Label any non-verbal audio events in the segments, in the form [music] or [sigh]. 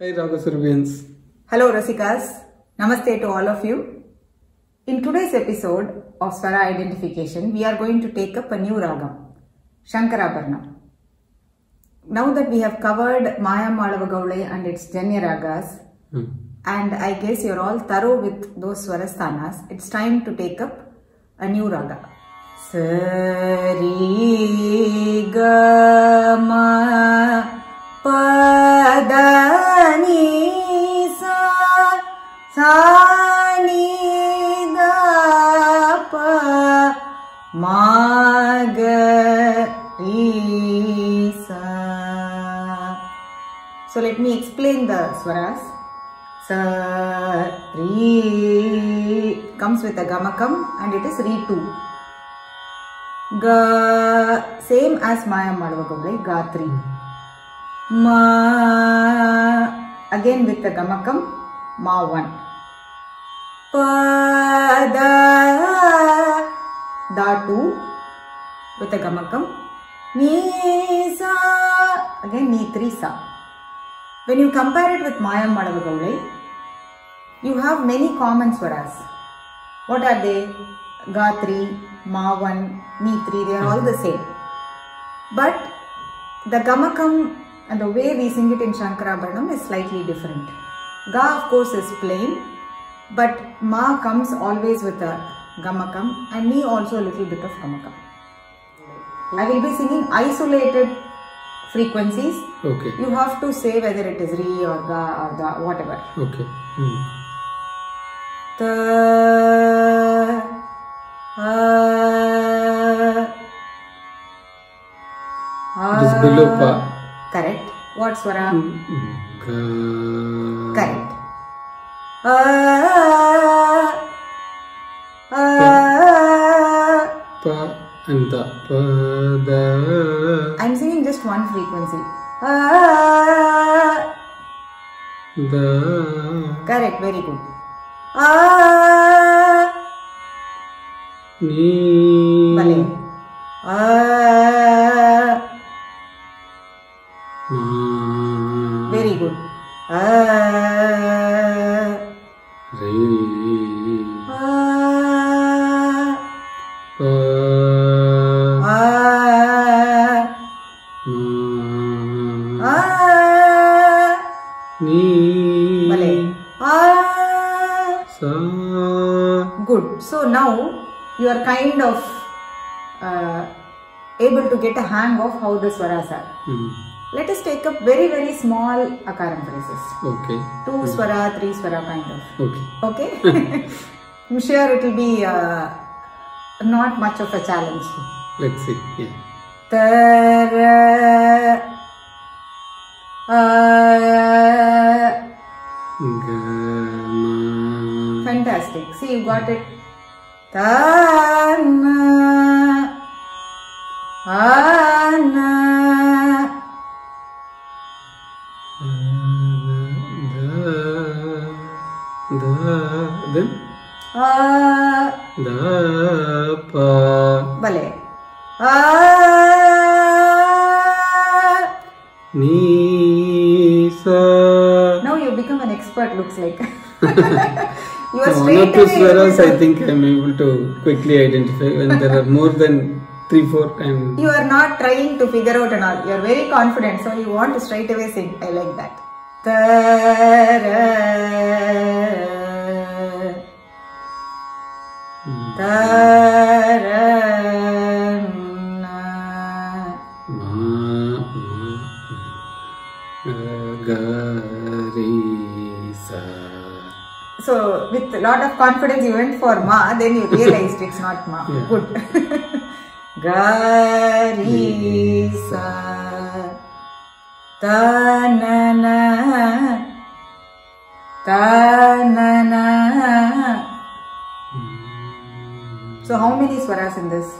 Hi Ragasurvians. Hello Rasikas, Namaste to all of you. In today's episode of Swara identification, we are going to take up a new ragam, Shankarabharna. Now that we have covered Mayamalavagowla and its Janya ragas, Hmm. and I guess you're all thorough with those Swarasthanas, it's time to take up a new raga. Sari Gama Padani Sa Sa Ni Da Pa Ma Ga Ri Sa So let me explain the swaras. Sa, Ri comes with a gamakam and it is Ri 2. Ga, same as Mayamalavagowla 3. Ma, again with the gamakam, Ma 1. Pa, da, da 2 with the gamakam. Ni, sa, again Ni 3 sa. When you compare it with Mayamalavagowla, you have many common swaras. What are they? Ga 3, Ma 1, Ni 3, they are all the same. But the Gamakam and the way we sing it in Shankarabharanam is slightly different. Ga of course is plain, but Ma comes always with a Gamakam and Ni also a little bit of Gamakam. I will be singing isolated frequencies Okay. you have to say whether it is re or ga or da, whatever. Okay. Hmm. Ta, a, It is below pa. Correct. What swara? Ga. Correct. Ah, ah, ah, a, a, Pa and da. Pa da. I'm singing just one frequency. A, Da. correct. Very good. A, Ni. Good. So now you are kind of uh, able to get a hang of how the swaras are. Hmm. Let us take up very very small akaram phrases. Okay. Two swara, three swara kind of. Okay. Okay? [laughs] [laughs] I'm sure it will be uh, not much of a challenge. Let's see. Yeah. Tara, uh. Fantastic. See, you got it. Tana, ana, Da. Da. Then. a, Da. Pa. bale. A, Ni. Sa. now you become an expert, looks like. [laughs] you are or straight swaras I think I'm able to quickly identify when there are more than three, four and You are not trying to figure out and all. You are very confident, so you want to straight away sing. I like that. Tara, hmm. tarana. Lot of confidence, you went for ma, then you realized it's not ma. Yeah. Good. [laughs] Gari sa tanana tanana. So, how many swaras in this?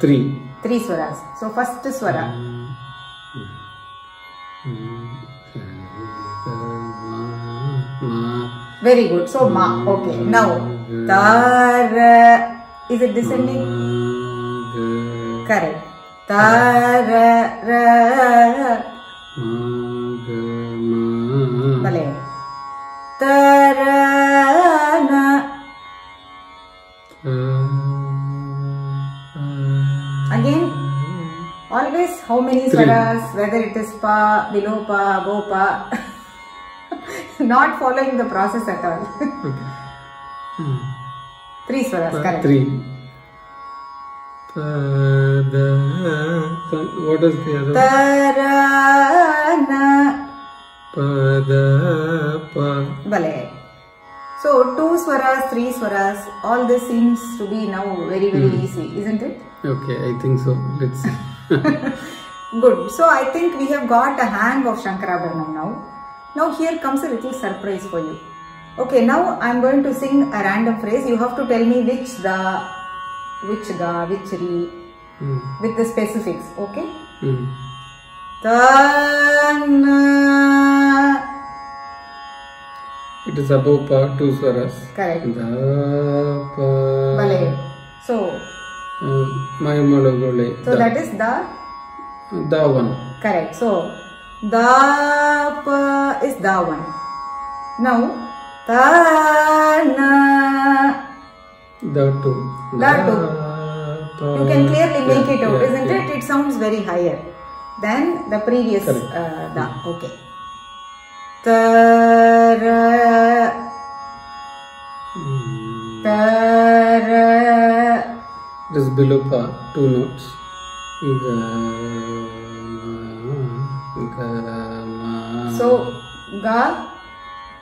Three. Three swaras. So, first swara. Very good. So ma. Okay. Now tar. Is it descending? Correct. Tar. Ra. Vale. Tarana. Again. Always how many swaras? Whether it is pa, below pa, above pa. [laughs] not following the process at all. okay. Hmm. Three swaras, pa correct. Three. Pa da, so what is the other? Tarana. Pada pa. Balay. So two swaras, three swaras, all this seems to be now very very hmm. easy, isn't it? Okay, I think so. Let's. [laughs] Good. So I think we have got a hang of Shankarabharanam now. Now here comes a little surprise for you. Okay, now I'm going to sing a random phrase. You have to tell me which the, which ga, which re, Hmm. with the specifics. Okay. Hmm. Tana. it is above pa two swaras Correct. da pa Bale. So, uh, mayamala so that is the The one Correct. So, da pa is da one. Now, ta na. da two Da two. You can clearly make it out, isn't it? It sounds very higher than the previous uh, da. Okay. Ta ra Hmm. ta ra. It is below pa, two notes. Ga, ma, ga, ma. So, ga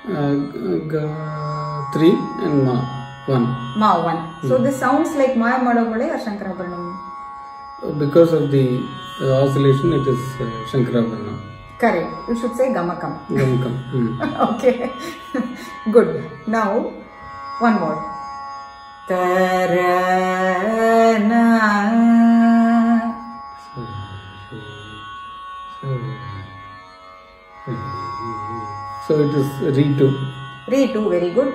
Uh, ga, three and ma, one. ma one. So this sounds like Mayamalavagowla or Shankarabharanam. Uh, Because of the uh, oscillation, it is uh, Shankarabharana. Correct. You should say Gamakam. Gamkam. Hmm. [laughs] okay good now one more Tarana. So it is re two. re two very good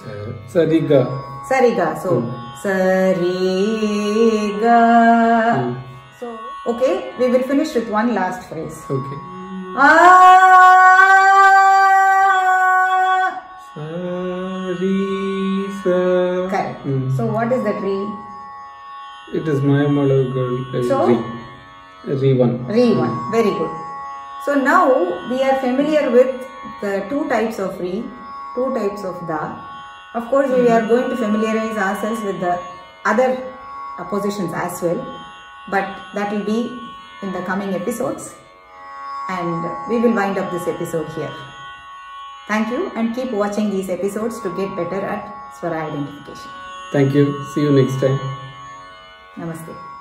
Sa- Sariga. sariga so sariga Hmm. so okay we will finish with one last phrase Okay. ah Sari, sa. correct Hmm. so what is that re It is Mayamala girl. Uh, So? re. Re one. Re one. Very good. So now we are familiar with the two types of re, two types of da. Of course, we are going to familiarize ourselves with the other uh, positions as well, but that will be in the coming episodes. And we will wind up this episode here. Thank you and keep watching these episodes to get better at Swara identification. Thank you. See you next time. Namaste.